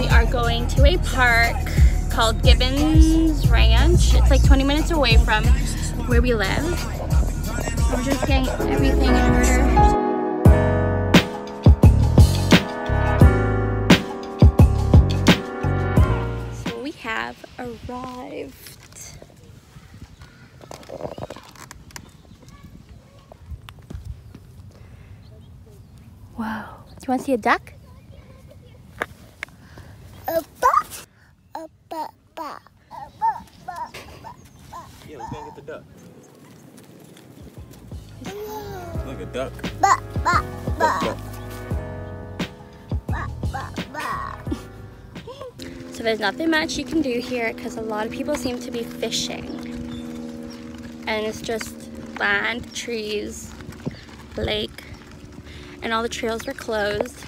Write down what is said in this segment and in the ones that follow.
we are going to a park called Gibbons Ranch. It's like 20 minutes away from where we live. We're just getting everything in order. So we have arrived. Whoa. Do you want to see a duck? Yeah, let's go get the duck. Look, a duck. Duck, duck. So there's nothing much you can do here because a lot of people seem to be fishing. And it's just land, trees, lake, and all the trails are closed,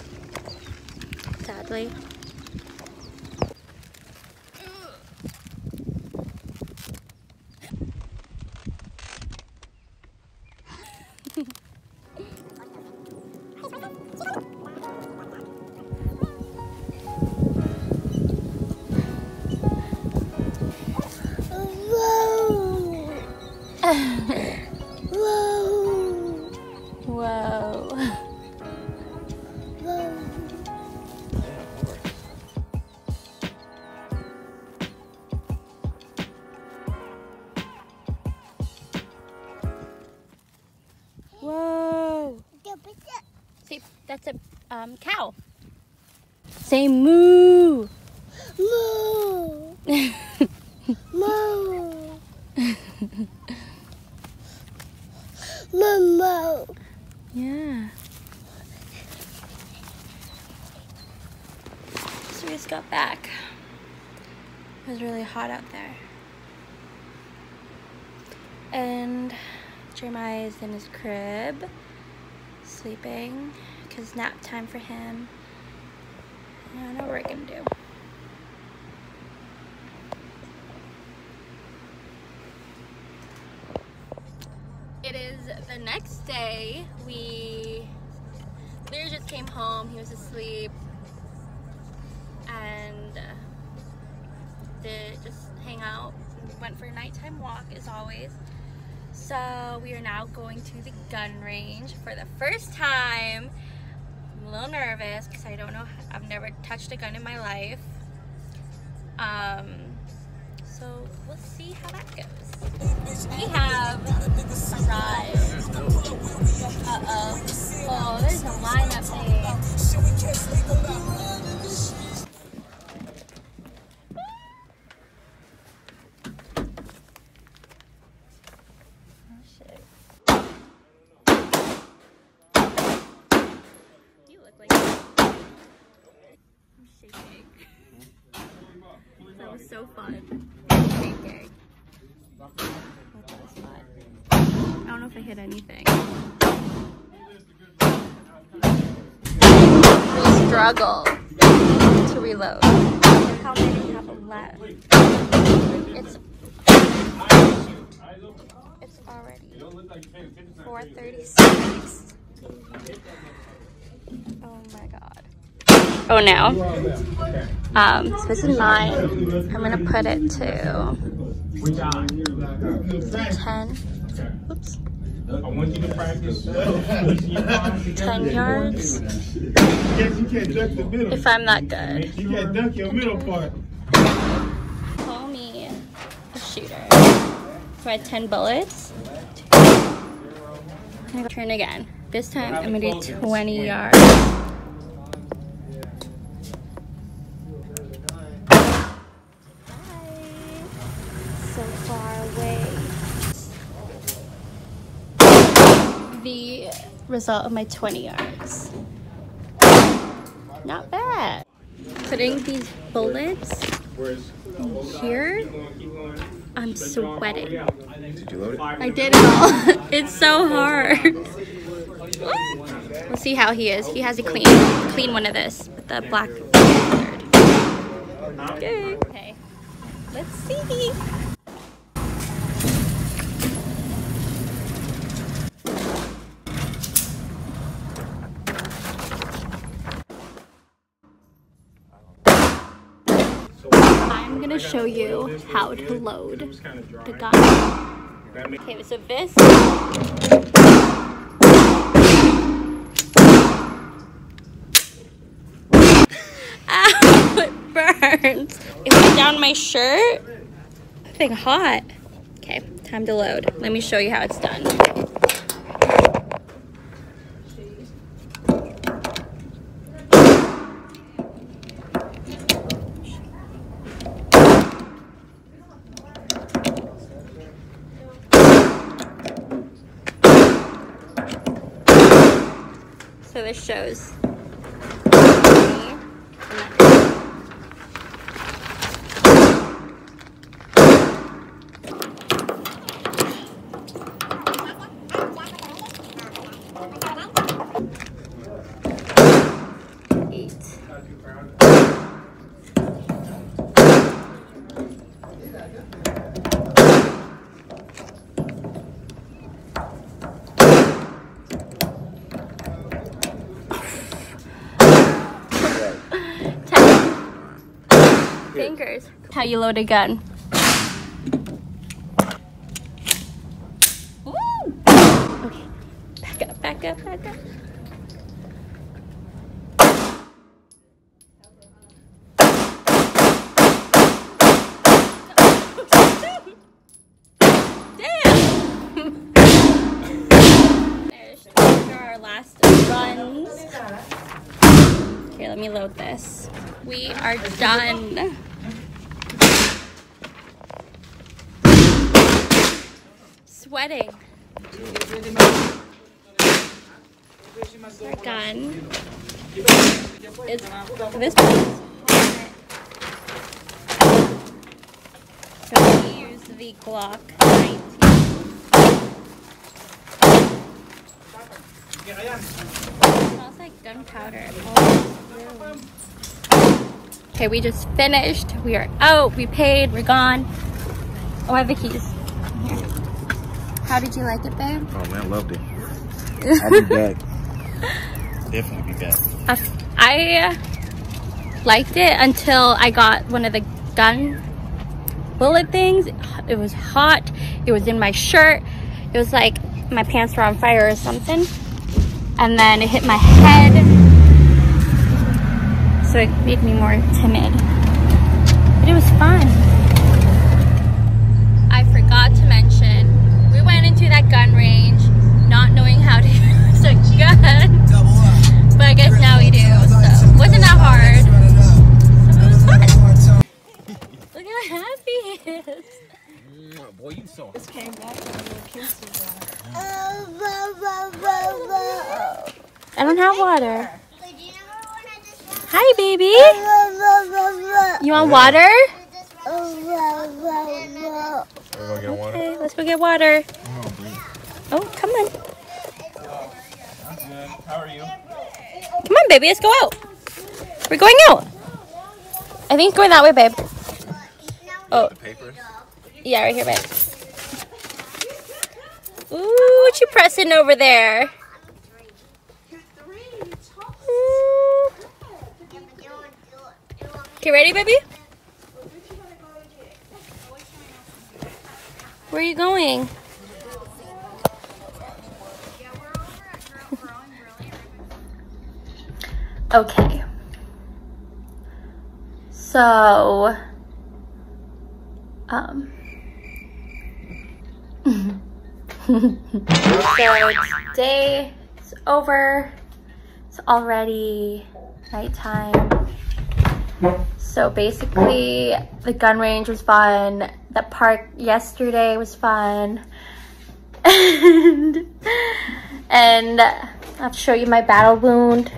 sadly. Whoa. Whoa. See, that's a um, cow. Say. Moo. Moo. Moo. Yeah. So we just got back. It was really hot out there. And Jeremiah is in his crib, sleeping, because nap time for him. I don't know what we're gonna do. It is the next day. We Lear just came home. He was asleep, and uh, did just hang out. We went for a nighttime walk as always. So we are now going to the gun range for the first time. I'm a little nervous because I don't know. I've never touched a gun in my life. Um, so we'll see how that goes. We have arrived. Uh-oh. Oh, there's a line up there. Oh, shit. You look like I'm shaking. That was so fun. Fun. I don't know if I hit anything. We struggle to reload. How many have left? It's it's already 436. Oh my god. Oh no. Um, so this is mine. I'm gonna put it to 10. Oops. I want you to practice. 10 yards. Yes, you can't duck the middle. If I'm that good. You can't duck your middle part. Call me a shooter. I had 10 bullets. I'm gonna turn again. This time I'm gonna do 20 yards. So far away. The result of my 20 yards. Not bad. Putting these bullets in here, I'm sweating. Did you load it? I did it all. it's so hard. We'll see how he is. He has a clean, clean one of this with the black. Okay. Okay. Let's see. Gonna show you how to load the gun. Okay, so this Ow, it burns. It went down my shirt. Thing hot. Okay, time to load. Let me show you how it's done. So this shows fingers. How you load a gun. Back up, back up, back up. Damn! There's our last runs. Here, let me load this. We are done. Sweating. Our gun is this hot. So we use the Glock 19. Smells like gunpowder. Okay, we just finished. We are out. We paid. We're gone. Oh, I have the keys. Here. How did you like it, babe? Oh man, I loved it. I'll be back. Definitely be back. I uh, liked it until I got one of the gun bullet things. It was hot. It was in my shirt. It was like my pants were on fire or something. And then it hit my head. So it made me more timid. Boy, you so. I don't have water. Hi, baby. You want water? We're gonna get water. Okay, let's go get water. Oh, come on. How are you? Come on, baby. Let's go out. We're going out. I think it's going that way, babe. Oh, yeah, right here, babe. What you pressing over there? Okay, ready, baby? Where are you going? okay. So, um, so today is over. It's already nighttime. So basically, the gun range was fun. The park yesterday was fun. And, and I'll show you my battle wound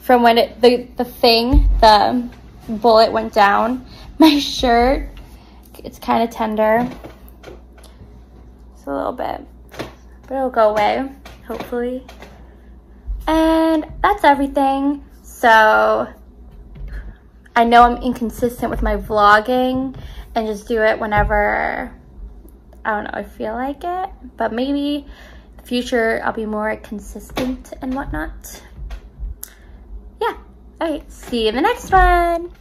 from when it the, the thing, the bullet went down. My shirt, it's kind of tender. A little bit, but it'll go away, hopefully. And that's everything. So I know I'm inconsistent with my vlogging and just do it whenever, I don't know, I feel like it. But maybe in the future I'll be more consistent and whatnot. Yeah. All right. See you in the next one.